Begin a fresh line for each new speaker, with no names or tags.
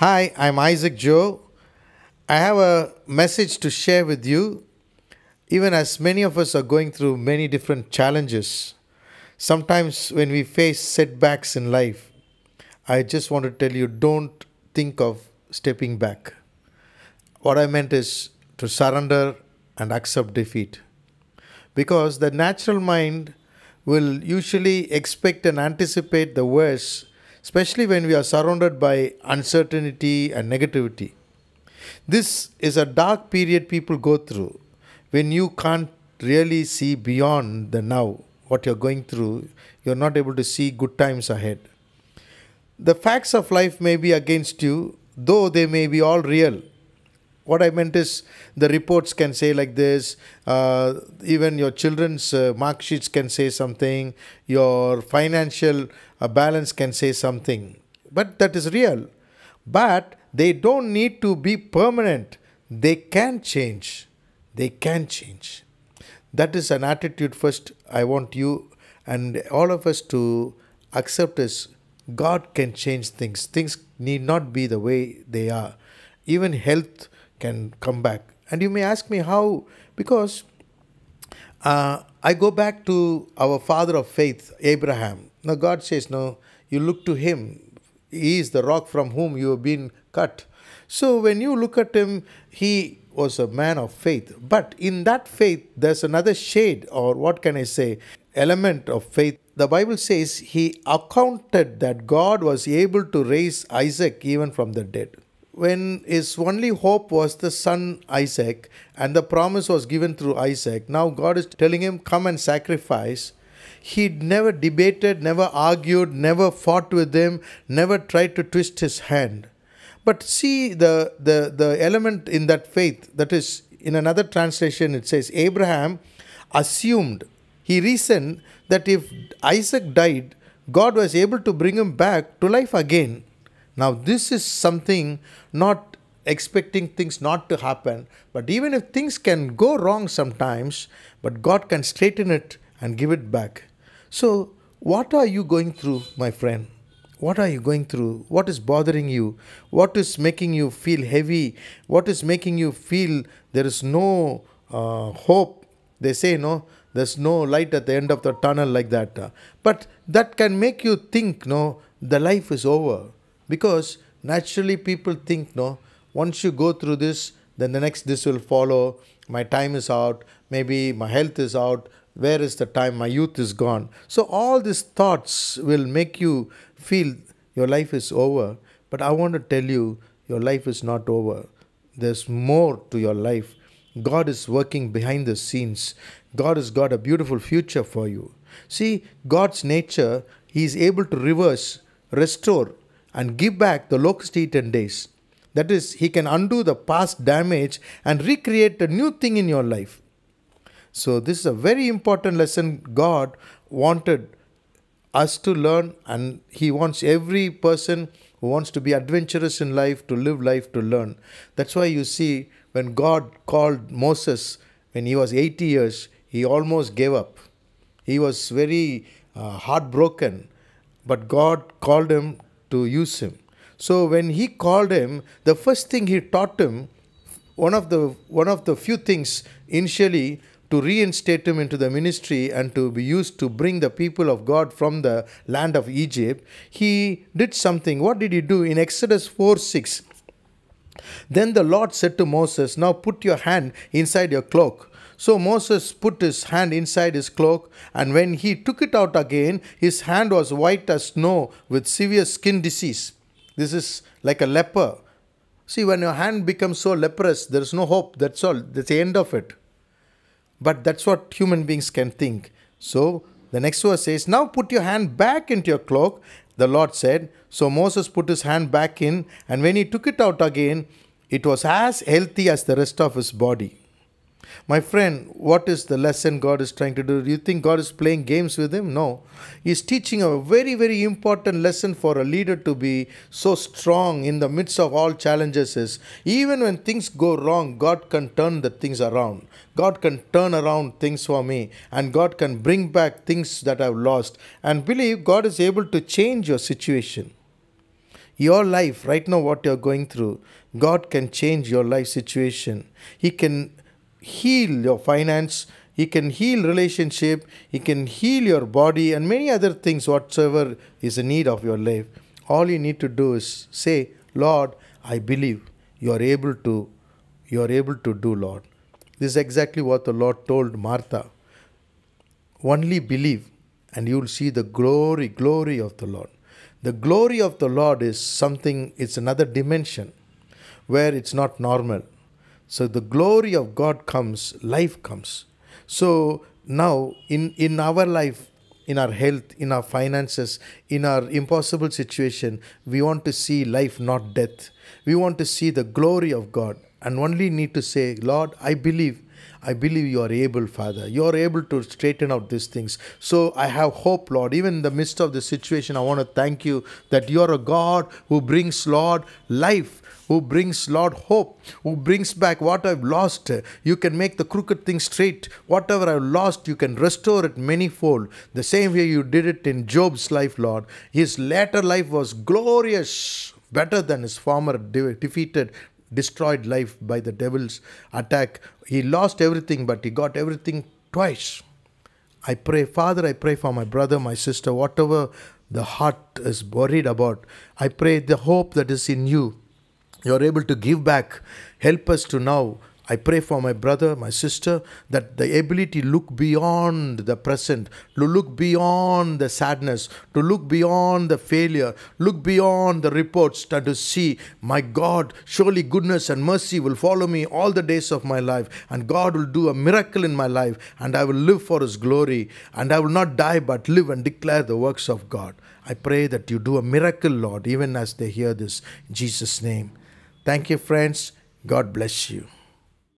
Hi, I'm Isaac Joe. I have a message to share with you. Even as many of us are going through many different challenges, sometimes when we face setbacks in life, I just want to tell you don't think of stepping back. What I meant is to surrender and accept defeat. Because the natural mind will usually expect and anticipate the worst, especially when we are surrounded by uncertainty and negativity. This is a dark period people go through when you can't really see beyond the now, what you're going through, you're not able to see good times ahead. The facts of life may be against you, though they may be all real. What I meant is the reports can say like this, uh, even your children's uh, mark sheets can say something, your financial uh, balance can say something, but that is real. But they don't need to be permanent, they can change they can change. That is an attitude first I want you and all of us to accept is God can change things. Things need not be the way they are. Even health can come back. And you may ask me how, because uh, I go back to our father of faith, Abraham. Now, God says, No, you look to him. He is the rock from whom you have been cut. So, when you look at him, he was a man of faith. But in that faith, there's another shade, or what can I say, element of faith. The Bible says he accounted that God was able to raise Isaac even from the dead. When his only hope was the son Isaac, and the promise was given through Isaac, now God is telling him, Come and sacrifice. He never debated, never argued, never fought with him, never tried to twist his hand. But see the, the, the element in that faith, that is, in another translation, it says, Abraham assumed, he reasoned that if Isaac died, God was able to bring him back to life again. Now, this is something not expecting things not to happen, but even if things can go wrong sometimes, but God can straighten it and give it back. So, what are you going through, my friend? What are you going through? What is bothering you? What is making you feel heavy? What is making you feel there is no uh, hope? They say, no, there's no light at the end of the tunnel like that. But that can make you think, no, the life is over. Because naturally people think, no, once you go through this, then the next this will follow. My time is out. Maybe my health is out. Where is the time? My youth is gone. So all these thoughts will make you feel your life is over, but I want to tell you, your life is not over. There's more to your life. God is working behind the scenes. God has got a beautiful future for you. See, God's nature, He is able to reverse, restore, and give back the locust eaten days. That is, He can undo the past damage and recreate a new thing in your life. So, this is a very important lesson God wanted us to learn, and He wants every person who wants to be adventurous in life to live life to learn. That's why you see when God called Moses when he was 80 years, he almost gave up. He was very uh, heartbroken, but God called him to use him. So when he called him, the first thing he taught him, one of the one of the few things initially to reinstate him into the ministry and to be used to bring the people of God from the land of Egypt, he did something. What did he do? In Exodus 4 6, then the Lord said to Moses, Now put your hand inside your cloak. So Moses put his hand inside his cloak, and when he took it out again, his hand was white as snow with severe skin disease. This is like a leper. See, when your hand becomes so leprous, there is no hope. That's all. That's the end of it. But that's what human beings can think. So the next verse says, Now put your hand back into your cloak, the Lord said. So Moses put his hand back in, and when he took it out again, it was as healthy as the rest of his body. My friend, what is the lesson God is trying to do? Do you think God is playing games with him? No. He's teaching a very, very important lesson for a leader to be so strong in the midst of all challenges is even when things go wrong, God can turn the things around. God can turn around things for me and God can bring back things that I've lost. And believe God is able to change your situation. your life, right now, what you're going through, God can change your life situation. He can heal your finance, He can heal relationship, He can heal your body, and many other things whatsoever is a need of your life. All you need to do is say, Lord, I believe you are able to, you are able to do, Lord. This is exactly what the Lord told Martha. Only believe, and you will see the glory, glory of the Lord. The glory of the Lord is something, it's another dimension where it's not normal. So the glory of God comes, life comes. So now in, in our life, in our health, in our finances, in our impossible situation, we want to see life, not death. We want to see the glory of God and only need to say, Lord, I believe I believe you are able, Father. You are able to straighten out these things. So I have hope, Lord. Even in the midst of the situation, I want to thank you that you are a God who brings, Lord, life who brings, Lord, hope, who brings back what I've lost. You can make the crooked things straight. Whatever I've lost, you can restore it manyfold. The same way you did it in Job's life, Lord. His latter life was glorious, better than his former de- defeated, destroyed life by the devil's attack. He lost everything, but he got everything twice. I pray, Father, I pray for my brother, my sister, whatever the heart is worried about. I pray the hope that is in you. You are able to give back. Help us to now I pray for my brother, my sister, that the ability to look beyond the present, to look beyond the sadness, to look beyond the failure, look beyond the reports, and to see, my God, surely goodness and mercy will follow me all the days of my life, and God will do a miracle in my life, and I will live for His glory, and I will not die but live and declare the works of God. I pray that you do a miracle, Lord, even as they hear this. In Jesus' name. Thank you, friends. God bless you.